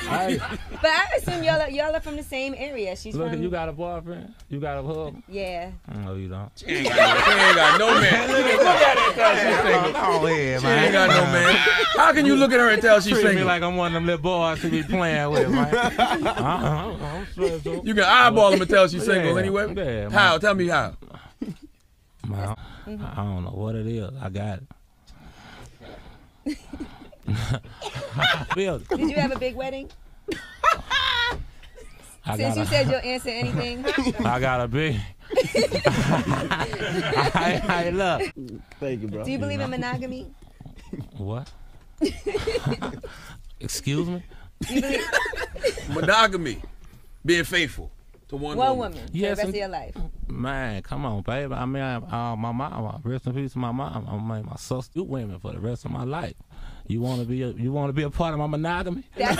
Hey, But I assume y'all are, y'all are from the same area. She's look, from. you got a boyfriend? You got a hug? yeah. No, you don't. She ain't got no, she ain't got no man. Look at, look at her tell she's single. Oh, yeah, She ain't got no man. How can you look at her and tell she's Treat me single? like I'm one of them little boys to be playing with, man. I, I, I'm stressed out. You can eyeball him and tell she's single Yeah, anyway. yeah, man. how? Tell me how. Man, mm-hmm. I don't know what it is. I got it. I. Did you have a big wedding? I Since you a, said you'll answer anything. I got a big. I, hey, look. Thank you, bro. Do you believe in monogamy? What? Excuse me? Do you believe Monogamy, being faithful to one, one woman. woman Yes, for the rest and- of your life? Man, come on, baby. I mean, I, uh, my mom, rest in peace to my mom. I mean, my sister, women for the rest of my life. You want to be a, you want to be a part of my monogamy? That's